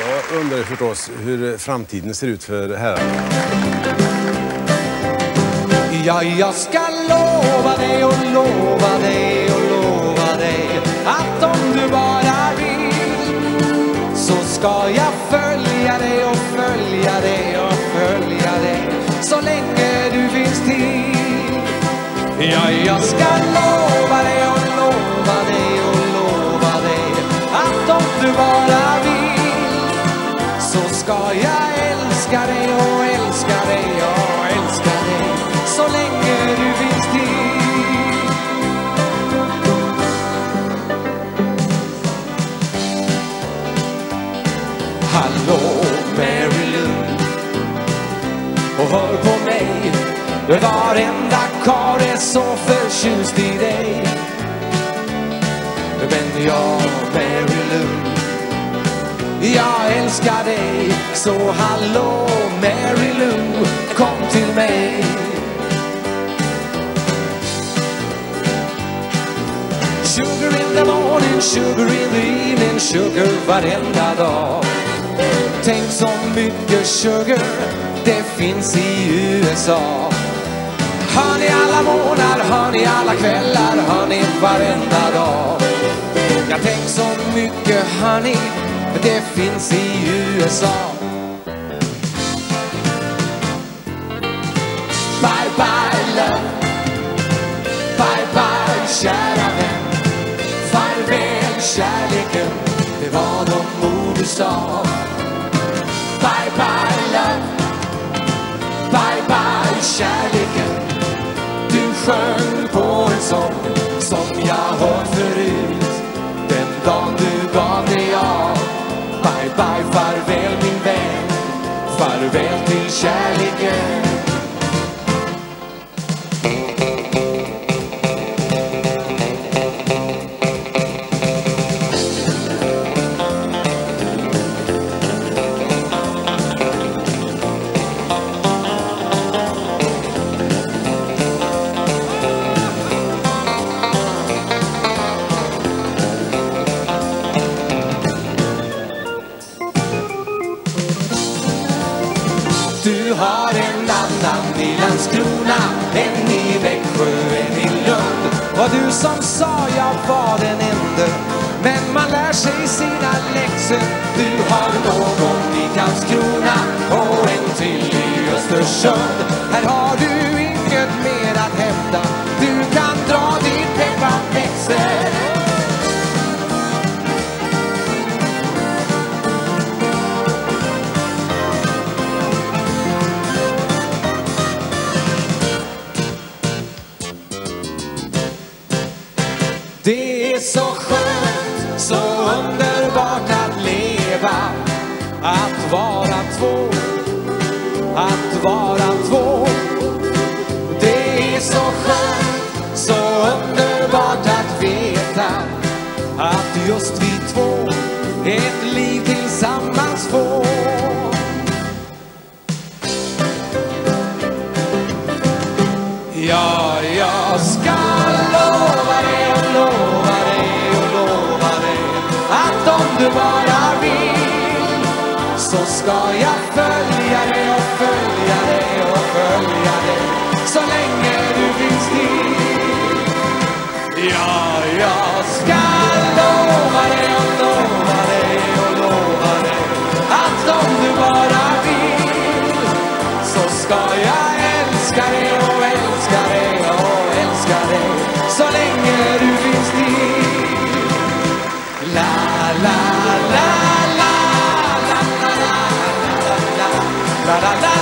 Jag undrar förstås hur framtiden ser ut för herrarna. Ja, jag ska lova dig och lova dig och lova dig att om du bara vill så ska jag följa dig och följa dig och följa dig så länge du finns till. Ja, och hör på mig Varenda karl är så förtjust i dig. Men jag, Mary Lou jag älskar dig Så hallå Mary Lou, kom till mig. Sugar in the morning, sugar in the evening Sugar varenda dag. Tänk så mycket sugar det finns i USA. Hör ni alla morgnar, hör ni alla kvällar, hör ni varenda dag. Jag tänk så mycket hör ni det finns i USA. Bye bye love. Bye bye kära vän. Farväl kärleken. Det var de ord du sa. Kärleken. Du sjöng på en sång. En annan i Landskrona En i Växjö, en i Lund. Och du som sa jag var den ende Men man lär sig sina läxor. Du har någon i Karlskrona Och en till i Östersund. Här har du inget mer att hämta. Det är så skönt, så underbart att leva. Att vara två, att vara två. Det är så skönt, så underbart att veta Att just vi två ett liv tillsammans får. Ja, ja. så ska jag följa dig och följa dig och följa dig så länge du finns till. Ja, jag ska lova dig och lova dig och lova dig att om du bara vill så ska jag älska dig och älska dig och älska dig så länge du finns till. La, la, la 따라따